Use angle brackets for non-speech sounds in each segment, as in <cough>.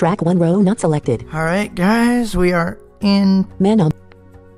Track 1 row not selected. Alright, guys, we are in Man on.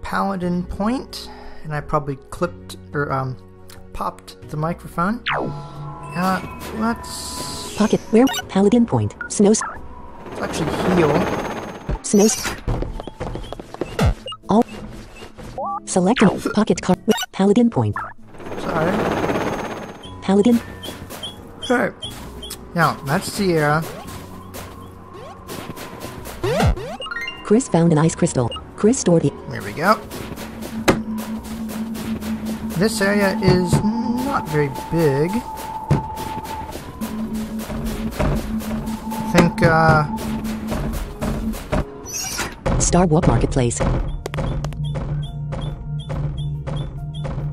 Paladin Point, and I probably clipped or um popped the microphone. Uh, let's, Pocket. Where? Paladin Point. Snow. let's actually heal. Snow. All. Select pocket card. Paladin Point. Sorry. Paladin. Alright. Now, that's Sierra. Chris found an ice crystal. Chris stored it. There we go. This area is not very big. I think, uh, Star Walk Marketplace.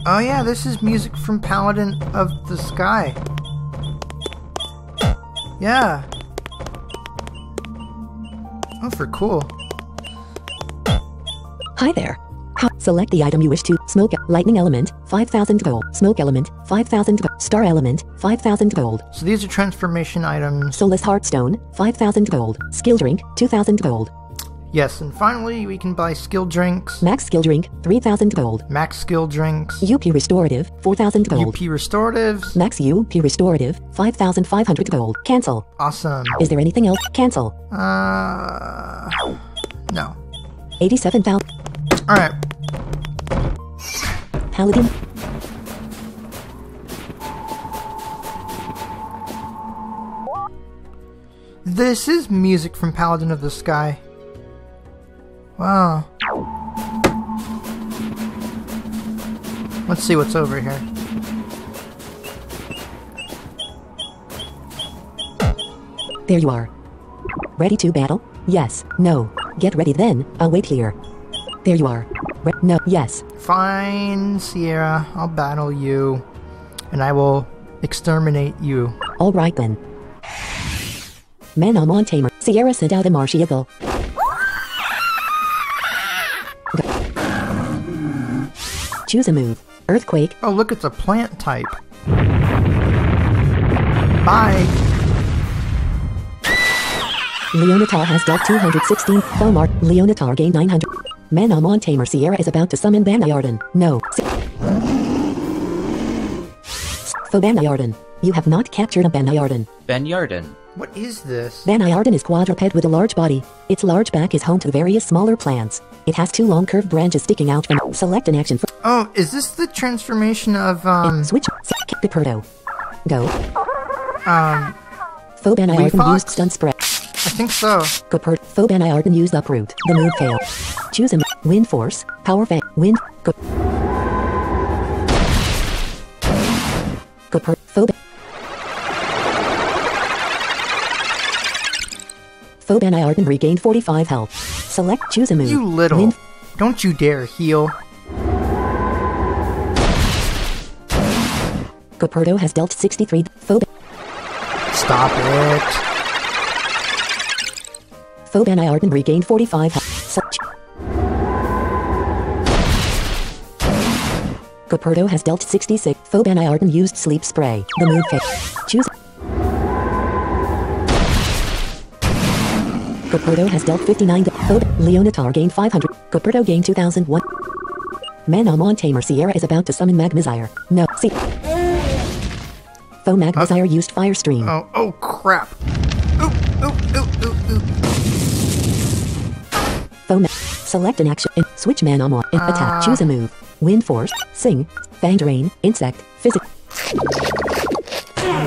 oh yeah, this is music from Paladin of the Sky. Yeah. Oh, for cool. Hi there. Select the item you wish to. Smoke. Lightning element. 5000 gold. Smoke element. 5000 gold. Star element. 5000 gold. So these are transformation items. Soulless Heartstone. 5000 gold. Skill drink. 2000 gold. Yes, and finally we can buy skill drinks, Max skill drink. 3000 gold. max skill drinks, UP restorative. 4000 gold. UP restoratives. Max UP restorative. 5500 gold. Cancel. Awesome. Is there anything else? Cancel. Uh, no. 87,000. Alright, Paladin. this is music from Paladin of the Sky. Wow. Let's see what's over here. There you are. Ready to battle? Yes. No. Get ready then. I'll wait here. There you are. Re- no. Yes. Fine, Sierra, I'll battle you, and I will exterminate you. All right then. Manamon Tamer. Sierra sent out a marsh eagle. Choose a move. Earthquake. Oh, look, it's a plant type. Bye. Leonatar has dealt 216. Fomar. Leonatar gained 900. Manamon Tamer. Sierra is about to summon Banayarden. No. Si- For Banayarden. You have not captured a Banayarden. Ben Yarden. What is this? Banayarden is quadruped with a large body. Its large back is home to various smaller plants. It has two long curved branches sticking out from select an action for Oh, is this the transformation of, um, switch Capiperto. Go. um, Faux Banayarden Fox? used stun spread. I think so. Gopert. Faux Banayarden used uproot. The move failed. Choose a m- wind force. Power fan. Wind. Go. Gopert. Faux. Faux Banayarden regained 45 health. Select choose a move. You little. Wind. Don't you dare heal. Goperto has dealt 63. Faux. Stop it. Faux Banayarden regained 45 health. Such. Goperto has dealt 66. Faux Banayarden used sleep spray. The move failed. Choose. Goperto has dealt 59. Faux Leonatar gained 500. Goperto gained 2001. Manamon Tamer Sierra is about to summon Magmazire. No, see. Faux Magmazire used Fire Stream. Oh, oh crap. Ooh, ooh, ooh. Phone. Select an action. and Switch man on one. and Attack. Ah. Choose a move. Wind force. Sing. Fang drain. Insect. Physic.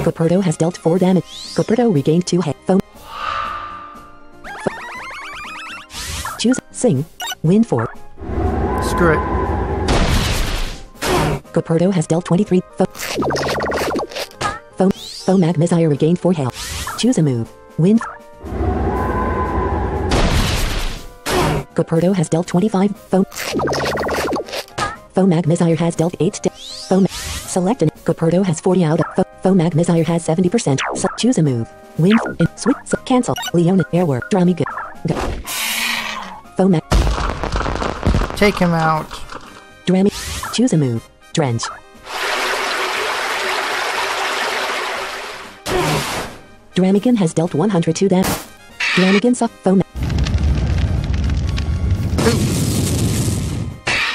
Goperto has dealt 4 damage. Goperto regained 2 health. Phone. Choose. Sing. Wind force. Screw it. Goperto has dealt 23. Phone. Phone. Phone Magmazire regained 4 health. Choose a move. Wind. Goperto has dealt 25. Phone. Phone Magmazire has dealt 8. Da- Phone. Select an. Goperto has 40 out. Phone. Phone Magmazire has 70%. So choose a move. Wind. And switch. So cancel. Leona. Airwork. Dramiga. Go. Phone Take him out. Drami. Choose a move. Drench. Dramigan has dealt 102 damage. Dramigan soft foam.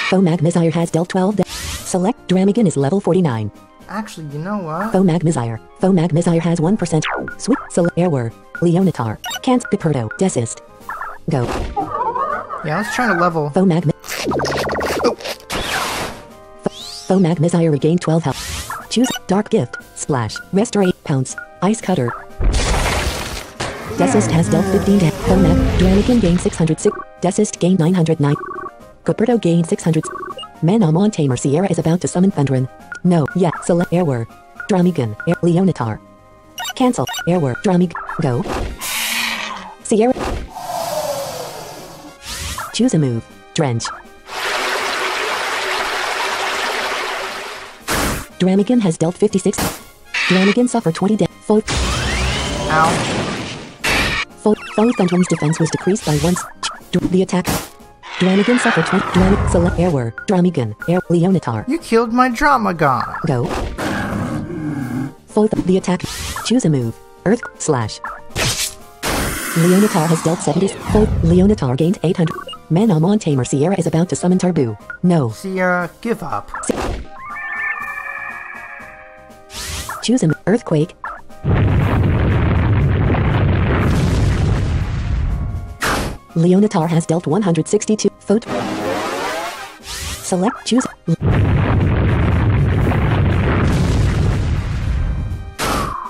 Foe Magmazire has dealt 12 da- Select Dramigan is level 49. Actually, you know what? Foe Magmazire. Foe Magmazire has 1%. Sweet Select Airwar. Leonatar. Can't Caperto. Desist. Go. Yeah, let's try to level. Fomag. Mi- Foe Magmazire regain 12 health. Choose Dark Gift. Splash. Restore 8 pounds. Ice Cutter. Desist has dealt 15 damage. Fomag. Dramigan gain 606. Desist gain 909. Caperto gain 600. Manamon Tamer Sierra is about to summon Thundrin. No, yeah, select Airwar. Dramigan. Air Leonatar. Cancel. Airwar. Dramig. Go. Sierra. Choose a move. Drench. Dramigan has dealt 56. Dramigan suffer 20 damage. Foe, Ow. foe, foe Thundrin's defense was decreased by once. The attack. Dramigan suffer 20. Dramig. Select Airwar. Dramigan. Air Leonatar. You killed my drama god. Go. Foe the attack. Choose a move. Earth slash. Leonatar has dealt 70. Foe Leonatar gained 800. Manamon Tamer Sierra is about to summon Tarbu. No. Sierra, give up. Choose an earthquake. Leonatar has dealt 162. Vote. Select choose.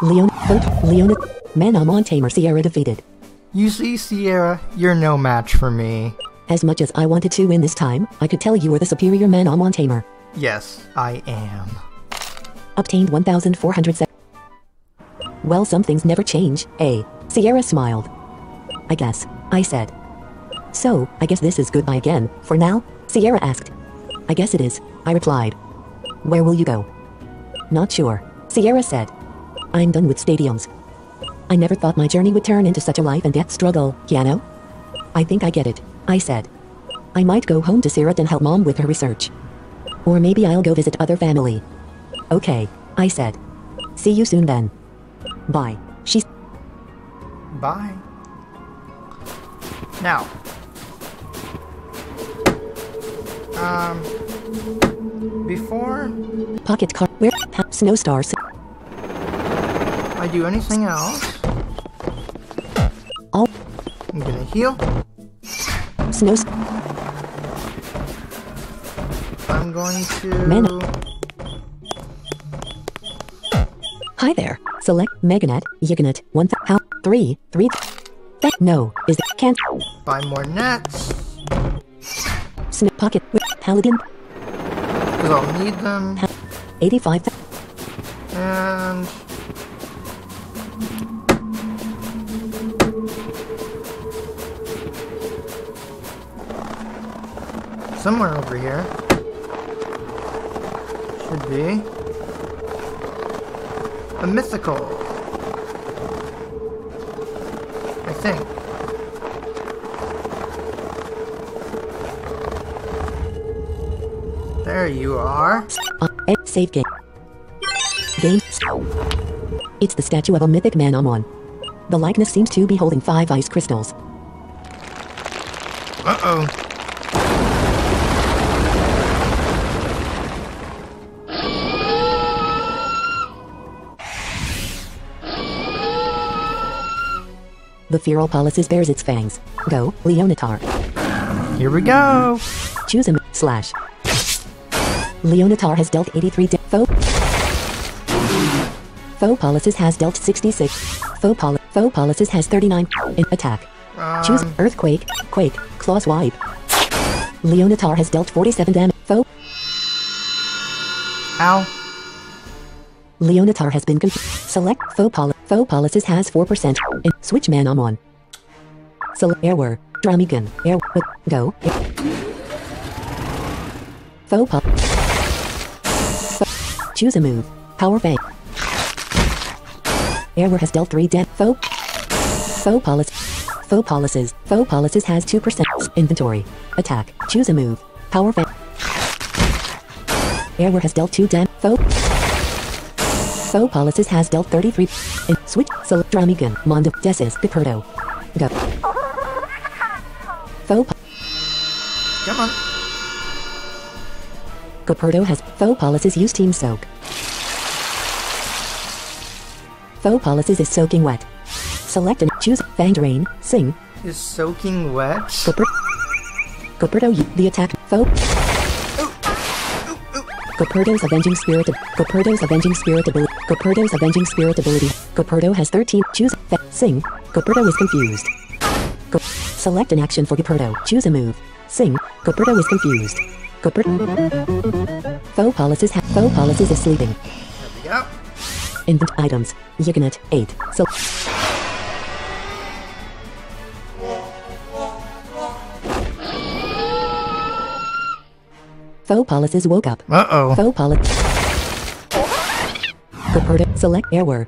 Leon vote Leona Manamon Tamer Sierra defeated. You see, Sierra, you're no match for me. As much as I wanted to win this time, I could tell you were the superior Manamon Tamer. Yes, I am. Obtained 1,400 Well, some things never change, eh? Sierra smiled. I guess, I said. So, I guess this is goodbye again, for now? Sierra asked. I guess it is, I replied. Where will you go? Not sure, Sierra said. I'm done with stadiums. I never thought my journey would turn into such a life and death struggle, Yano. I think I get it, I said. I might go home to Sirat and help mom with her research. Or maybe I'll go visit other family. Okay, I said. See you soon then. Bye. She Bye. Now. Um. Before pocket car where snow stars I do anything else, all I'm gonna heal. snow I'm going to. Man- Hi there. Select Meganet, Yiganet, one th- how three three that no is the can't buy more nets, snow pocket with paladin because I'll need them. eighty five And. Somewhere over here. Should be. A mythical. There you are. uh, save game game it's the statue of a mythic Manamon. The likeness seems to be holding five ice crystals. Uh oh. The feral Polysis bears its fangs. Go, Leonatar. Here we go. Choose a m- slash. Leonatar has dealt 83 da- Foe. Foe Polysis has dealt 66. Foe Poly- Foe Polysis has 39 in attack. Choose Um, Earthquake, Quake, Claw Swipe. Leonatar has dealt 47 damage. Foe ow. Leonatar has been con- Select Foe Poly- Foe Polysis has 4% in Switch Man on 1. Select Airwar, Dramigan, Air go. Foe Pol- Fo- Choose a move. Power Bank. Airwar has dealt 3 death. Foe Foe Polis Foe Policies. Foe Policies has 2% inventory. Attack. Choose a move. Power Bank. Airwar has dealt 2 damage. Foe Foe Policies has dealt 33 in Switch Select Dramigan, Mondo, Desis, Piperto. Go. Faux. Come on. Caperto has faux policies use team soak. Faux policies is soaking wet. Select and choose fanged rain, sing, Is soaking wet? Caper- Caperto the attack faux. Caperto's avenging spirit. Caperto's avenging spirit ability. Caperto's avenging spirit ability. Caperto has 13. Choose fa- sing. Caperto is confused. Cap- select an action for Caperto. Choose a move. Sing. Caperto is confused. Caperto. Faux policies. Faux policies is sleeping. There we go. Invent items. Yiganet 8. So. Faux policies woke up. Uh oh. Faux poli. Caperta. Select Airware.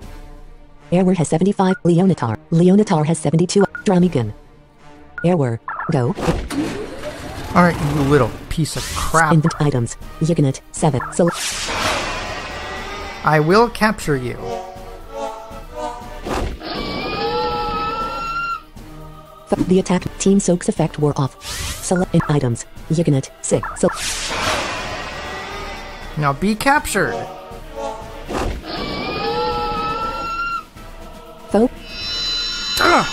Airware has 75. Leonatar. Leonatar has 72. Dramigan. Airware. Go. Alright, you little piece of crap. Invent items. Yiganet 7. Select. I will capture you. The attack. Team Soak's effect wore off. Select in items. Yiganet 6. So. Now be captured. Faux. Ugh.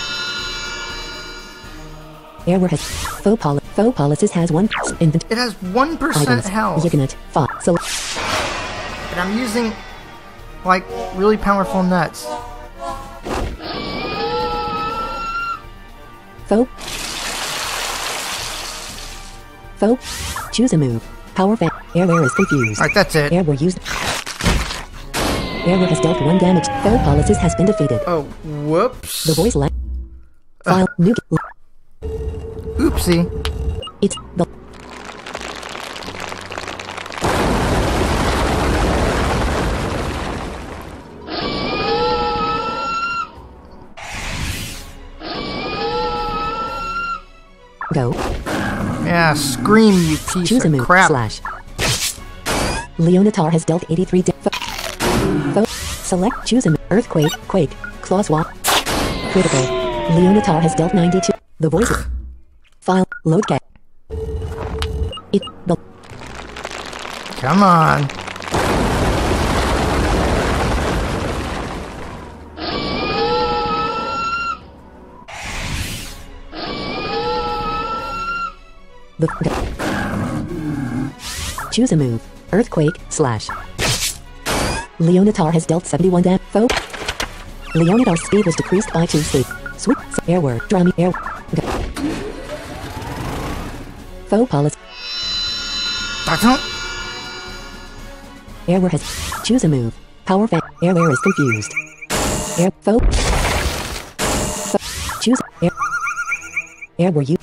Airware has. Faux poli. Faux policies has 1. Invent It has 1% items. health. Yiganet 5. So. And I'm using, like, really powerful nuts. Faux. Faux. Choose a move. Power fan. Airware is confused. Alright, that's it. Airware used. Airware has dealt one damage. Faux policies has been defeated. Oh, whoops. The voice left. File. New. Oopsie. It's the. Go. Yeah, scream, you piece Choose a of move. crap. Slash. Leonatar has dealt 83 da- fo- fo- Select choose a move. Earthquake, quake, claw swap. Critical. Leonatar has dealt 92. The voice. File. Load. It. The. Come on. The. Choose a move. Earthquake, slash. Leonatar has dealt 71 damage. Faux. Leonatar's speed was decreased by 2 speed. Sweep. Airware. Drami. Air. Go. Faux policy. Airware has. Choose a move. Power fan. Airware is confused. Air. Faux. Fo- choose. Air. Airware you.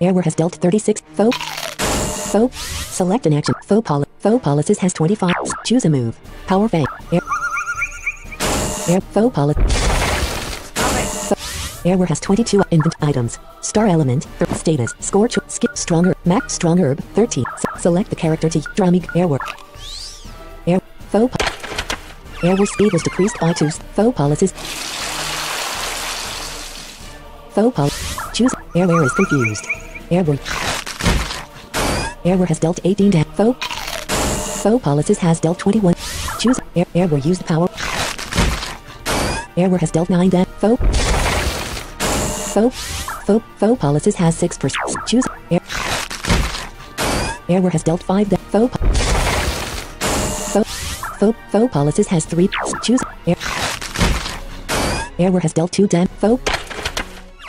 Airware has dealt 36. Faux. Faux. Select an action. Faux poli. Faux policies has 25. Choose a move. Power fan. Air. Air. Faux poli. Airware has 22 invent items. Star element, status, scorch, skip, stronger, max, strong herb, 13. S- select the character to Dramig Airware. Air, faux Airware speed was decreased by 2. Faux policies. Faux pol. Choose. Airware is confused. Airware. Airware has dealt 18 damage. Faux. Faux policies has dealt 21. Choose. Air, Airware used power. Airware has dealt 9 damage. Faux. Faux. Faux. Faux policies has 6%. Choose. Air. Airware has dealt 5 damage. Faux. Faux. Faux. Faux policies has 3. Choose. Air. Airware has dealt 2 damage. Faux.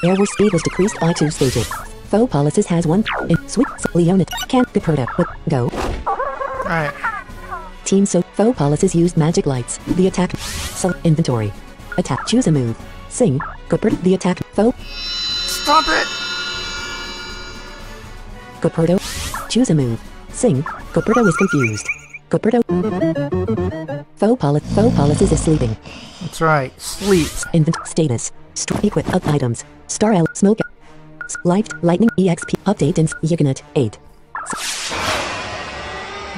Airware speed was decreased by 2 stages. Faux policies has 1. In sweet. Leonid. Can't Caperta. But go. Alright. Team so faux policies used magic lights. The attack. So inventory. Attack. Choose a move. Sing. Caperta. The attack. Stop it! Caperto. Choose a move. Sing. Caperto is confused. Caperto. Faux polis. Faux policies is sleeping. That's right. Sleep. Invent status. St- equip up items. Star L. Smoke. Light. Lightning. EXP. Update and Yiganet 8.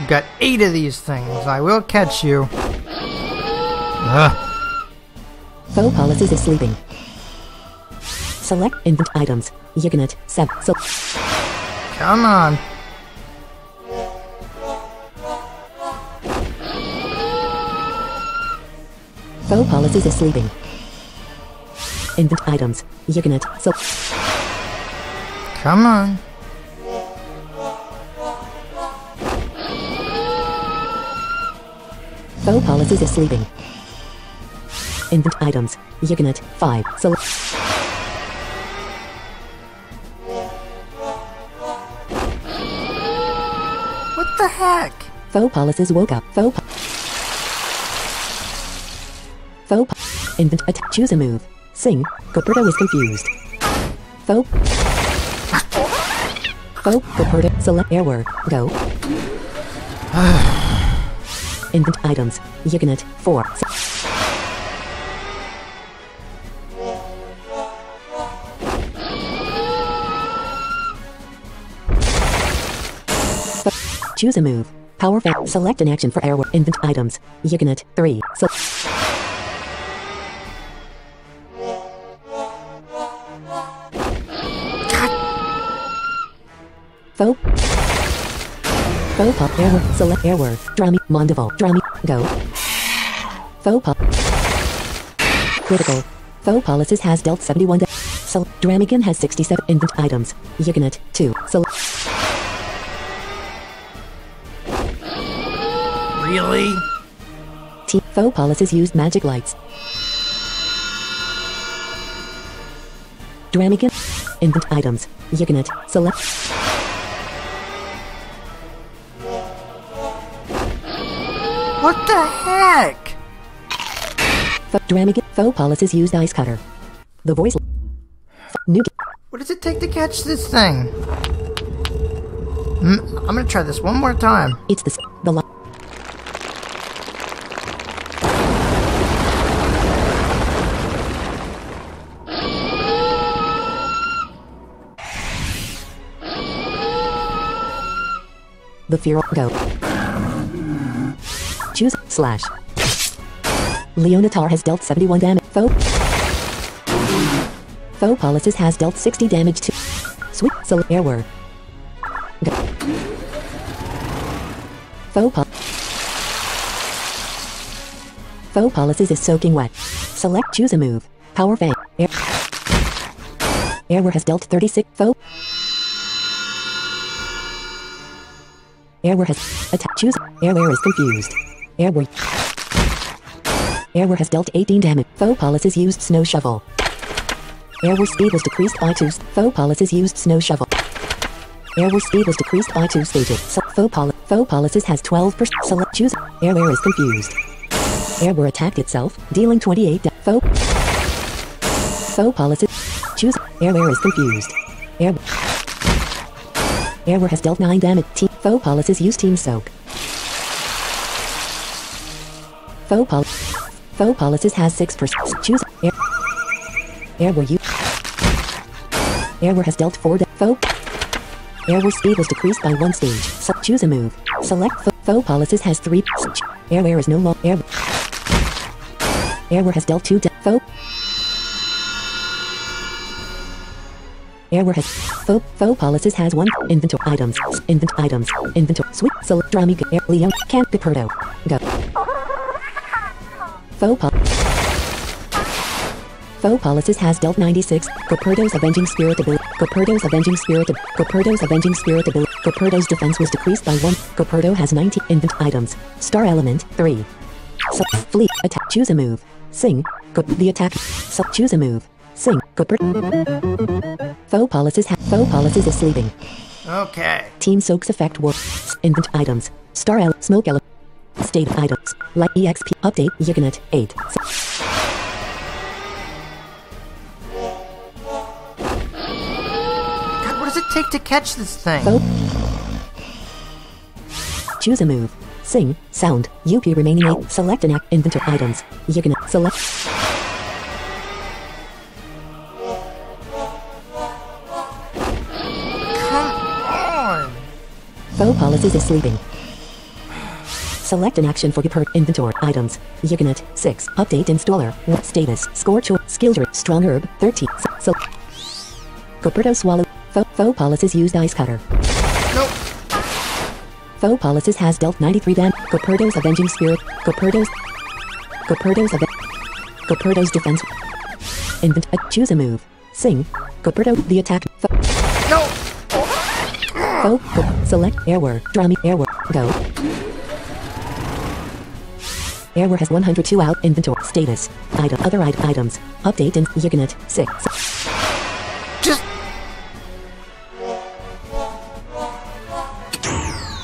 Got eight of these things. I will catch you. Ugh. Faux policies is sleeping. Select invent items. Yiganet 7. So Come on. faux policies is sleeping. Invent items. Yiganet. So Come on. faux policies is sleeping. Invent items. Yiganet 5. So the heck? faux policies woke up. Faux Faux invent attack. Choose a move. Sing. Goperto is confused. Faux Faux Goperto. Select word. Go. <sighs> invent items. Yiganet 4. Choose a move. Power fa- Select an action for air. Invent items. Yiganet 3. So Faux Faux pop air. Select air word. Drami. Mondival. Drami. Go. Faux pop. Critical. Faux Policis has dealt 71 damage. So Dramigan has 67 invent items. Yiganet 2. So Really? T. Faux Policis used magic lights. Dramigan. Invent items. Yiganet. Select. What the heck? F- Dramigan. Faux Policis used ice cutter. The voice. F- New. What does it take to catch this thing? Mm, I'm gonna try this one more time. It's the the The fear go. Choose slash. Leonatar has dealt 71 damage. Foe. Faux Policis has dealt 60 damage to. Sweet. So airword. Go. Faux pol- Faux policies is soaking wet. Select choose a move. Power Fang. Air. Has dealt 36. Faux. Airware has attack. Choose. Airware is confused. Airware. Airware has dealt 18 damage. Faux policies used snow shovel. Airware speed was decreased by 2. Faux policies used snow shovel. Airware speed was decreased by 2 stages. So faux, faux policies has 12%. Select choose. Airware is confused. Airware attacked itself, dealing 28 da- faux. Faux policies. Choose. Airware is confused. Air. Airware has dealt 9 damage. Faux policies use team soak. Faux pol. Faux policies has 6%. Choose. Air. Airware you. Airware has dealt 4 da- faux. Airware speed was decreased by one stage. So choose a move. Select fo- faux policies has three. s- Airware is no longer air. Airware has dealt two. Da- faux. Airware has faux faux policies has one inventory items. Invent items. Inventory. Sweet. Select Drami. Air. Leo. Can't Caperto. Go. Faux pol. Faux Policis has dealt 96. Goperto's Avenging Spirit ability. Goperto's Avenging Spirit. Goperto's Avenging Spirit ability. Goperto's defense was decreased by 1. Goperto has 90 invent items. Star element 3. So, fleet. Attack. Choose a move. Sing. Go, the attack. So, choose a move. Sing. Faux Policis ha- Faux Policis is sleeping. Okay. Team Soaks effect works. Invent items. Star L. Smoke L. State items. Light EXP. Update. Yiganet 8. God, what does it take to catch this thing? Faux. Choose a move. Sing, sound, UP remaining 8. Select an act, inventory items. You select. Faux policies is sleeping. Select an action for per inventory items. Yiganet 6. Update installer. What status? Score choice. Skill tree. Strong herb 13. So, Coperto swallow. Faux, faux policies used ice cutter. Nope. Faux policies has dealt 93 damage. Coperto's avenging spirit. Coperto's. Coperto's aven. Coperto's defense. Invent. Uh, choose a move. Sing. Coperto. The attack. No. Go. Select airware. Drama. Airware. Go. Airware has 102 out. Inventory. Status. Item. Other it- items. Update in Yiganet. 6. Just.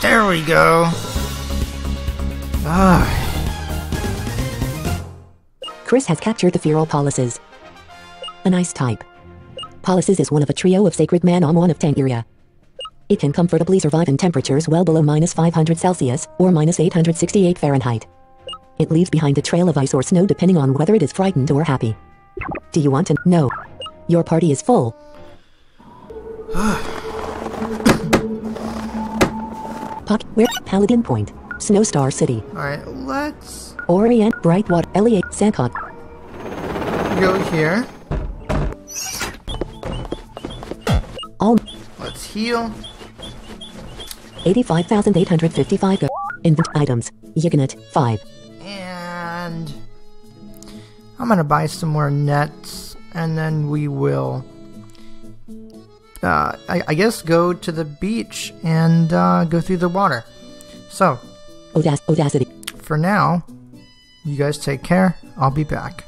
There we go. Ah, Chris has captured the feral Policies. A nice type. Policies is one of a trio of sacred man on one of Tangiria. It can comfortably survive in temperatures well below minus 500 Celsius or minus 868 Fahrenheit. It leaves behind a trail of ice or snow depending on whether it is frightened or happy. Do you want to know? Your party is full. <sighs> Puck, where? Paladin Point. Snowstar City. alright, let's Orient, Brightwater, Elliot, Sancot. go here. All Let's heal. 85,855 go. Invent items. Yiganet, 5. And I'm gonna buy some more nets, and then we will, uh, I, I guess, go to the beach and uh, go through the water. So Audac- Audacity. for now, you guys take care. I'll be back.